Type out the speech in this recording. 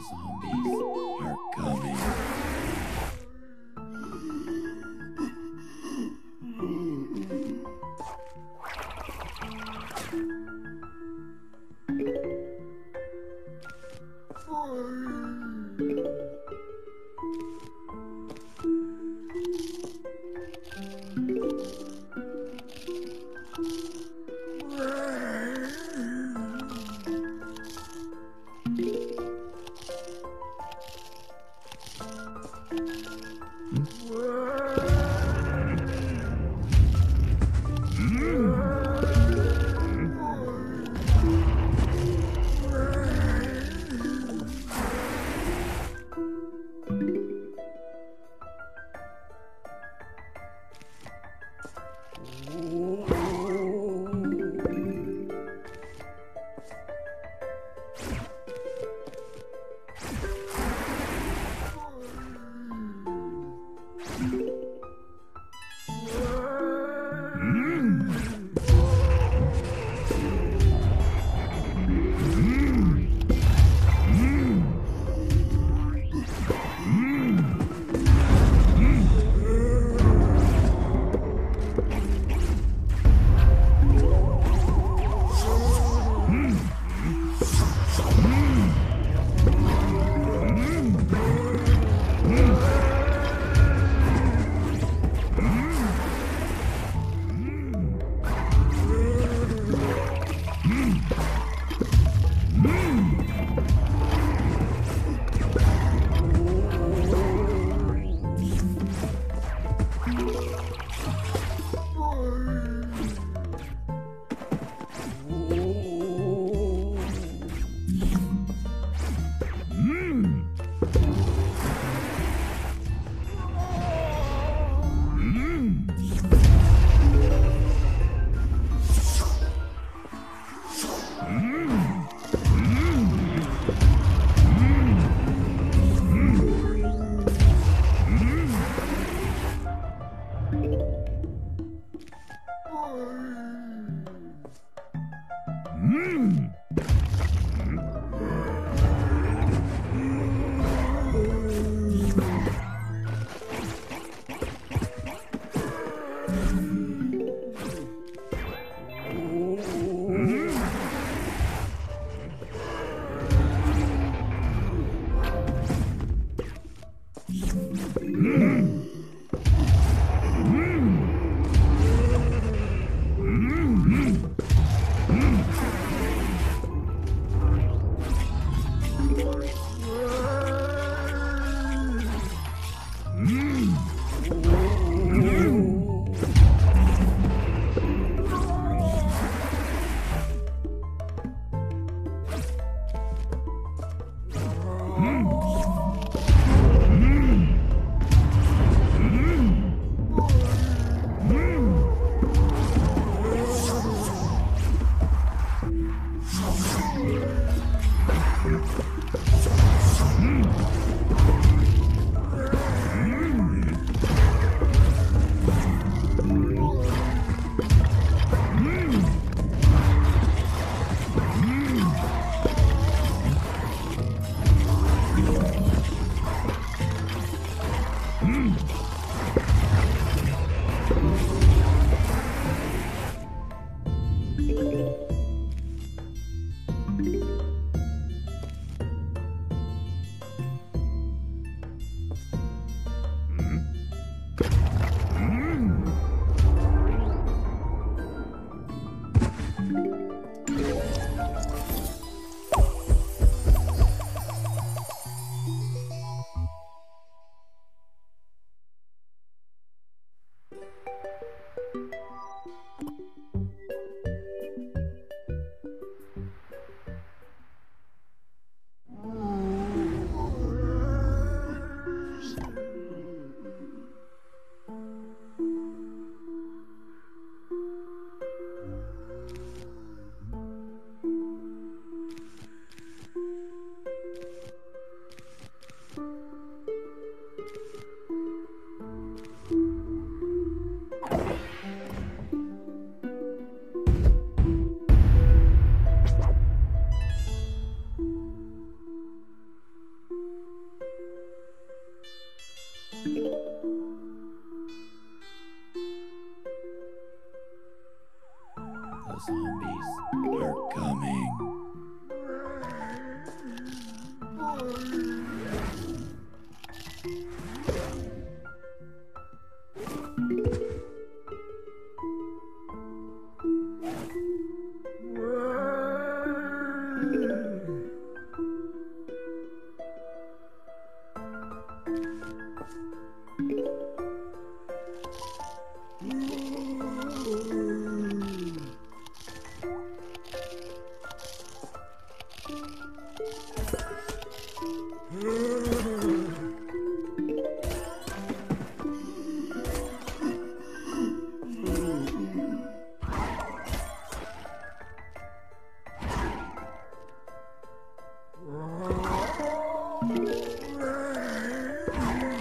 zombies are coming. うん。Mm. Oh.